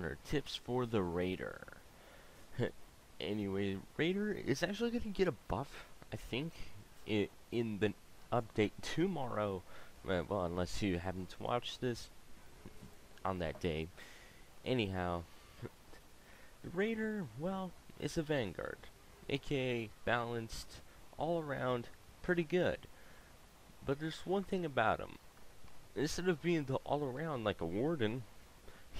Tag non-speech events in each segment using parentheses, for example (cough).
stunner tips for the Raider. (laughs) anyway, Raider is actually going to get a buff, I think, in, in the update tomorrow. Well, unless you happen to watch this on that day. Anyhow, (laughs) the Raider, well, is a Vanguard, aka balanced, all around, pretty good. But there's one thing about him. Instead of being the all around like a Warden,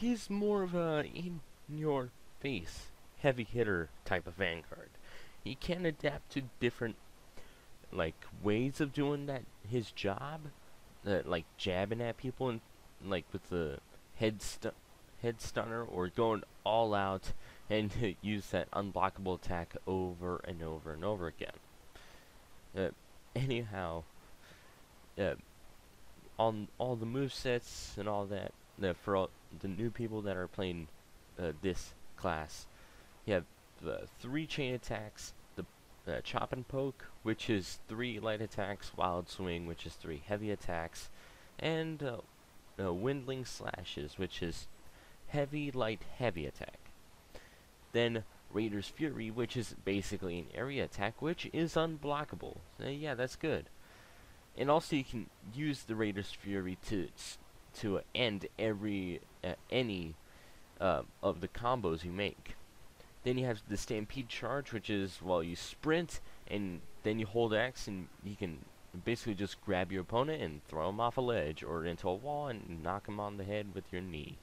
he's more of a in your face heavy hitter type of Vanguard. He can adapt to different like ways of doing that his job, uh, like jabbing at people and like with the head stu- head stunner, or going all out and (laughs) use that unblockable attack over and over and over again. Uh, anyhow, uh, on all the move sets and all that, uh, for all the new people that are playing uh, this class, you have the three chain attacks, the uh, chop and poke, which is three light attacks, wild swing, which is three heavy attacks, and uh, uh, windling slashes, which is heavy, light, heavy attack. Then Raider's Fury, which is basically an area attack, which is unblockable. Yeah, that's good. And also, you can use the Raider's Fury to to end every uh, any uh, of the combos you make. Then you have the Stampede Charge, which is well, you sprint and then you hold X, and you can basically just grab your opponent and throw him off a ledge or into a wall and knock him on the head with your knee.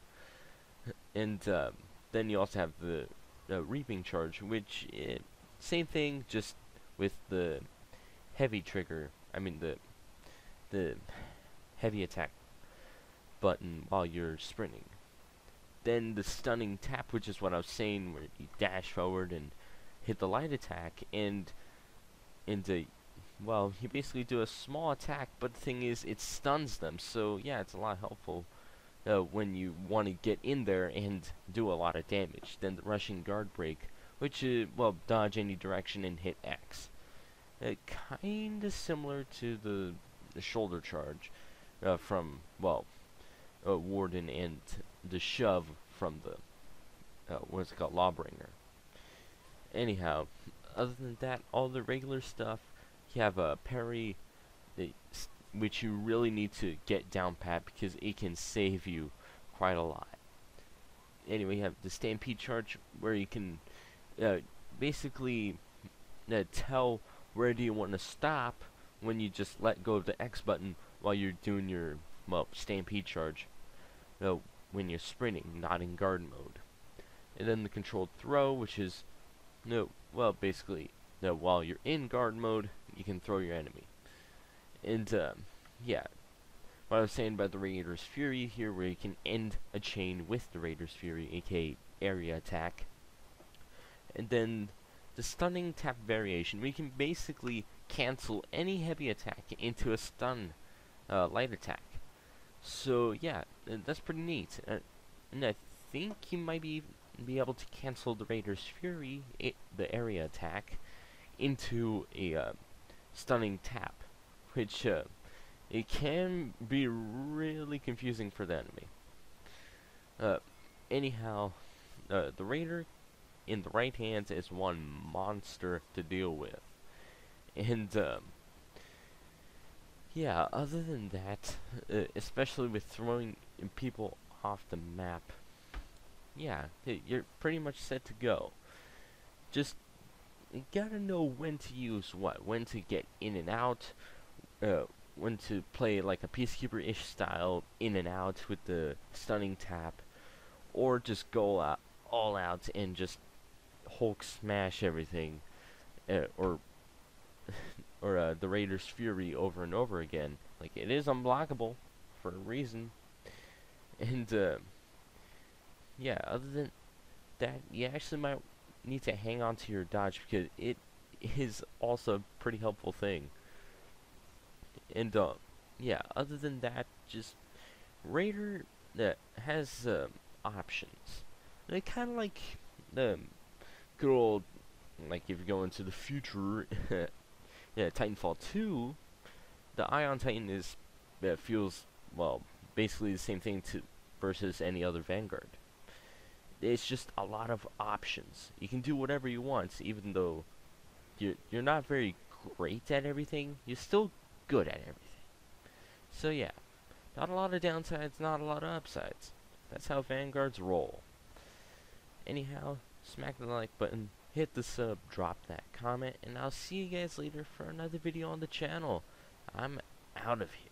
(laughs) and uh, then you also have the uh, Reaping Charge, which it, same thing, just with the heavy trigger. I mean the the heavy attack button while you're sprinting. Then the stunning tap, which is what I was saying, where you dash forward and hit the light attack, and into well, you basically do a small attack, but the thing is, it stuns them. So yeah, it's a lot helpful uh, when you want to get in there and do a lot of damage. Then the rushing guard break, which uh, well, dodge any direction and hit X. Uh, kind of similar to the, the shoulder charge uh, from well, uh, Warden and the shove from the uh, what's it called, Lawbringer. Anyhow, other than that, all the regular stuff. You have a parry, which you really need to get down pat because it can save you quite a lot. Anyway, you have the stampede charge where you can uh, basically uh, tell where do you want to stop when you just let go of the X button while you're doing your well stampede charge. Uh, when you're sprinting, not in guard mode. And then the controlled throw, which is no, well, basically, no, while you're in guard mode, you can throw your enemy. And, um, yeah, what I was saying about the Raider's Fury here, where you can end a chain with the Raider's Fury, aka area attack. And then the stunning tap variation, we can basically cancel any heavy attack into a stun uh, light attack. So yeah, that's pretty neat. Uh, and I think you might be be able to cancel the Raider's Fury, the area attack, into a uh, stunning tap, which uh, it can be really confusing for the enemy. Uh, anyhow, uh, the Raider in the right hands is one monster to deal with. And, um, yeah, other than that, (laughs) uh, especially with throwing people off the map, yeah, you're pretty much set to go. Just gotta know when to use what, when to get in and out, uh, when to play like a Peacekeeper-ish style in and out with the stunning tap, or just go out, all out and just Hulk smash everything, uh, or or uh, the Raiders Fury over and over again. Like it is unblockable for a reason, (laughs) and uh, yeah, other than that, you actually might need to hang on to your dodge because it is also a pretty helpful thing. And uh, yeah, other than that, just Raider that uh, has um, options. They kind of like the um, good old, like if you go into the future, (laughs) yeah, Titanfall 2, the Ion Titan is uh, feels well basically the same thing to versus any other Vanguard. it's just a lot of options. You can do whatever you want, even though you're you're not very great at everything. You're still good at everything. So yeah, not a lot of downsides, not a lot of upsides. That's how Vanguards roll. Anyhow, smack the like button, hit the sub, drop that comment, and I'll see you guys later for another video on the channel. I'm out of here.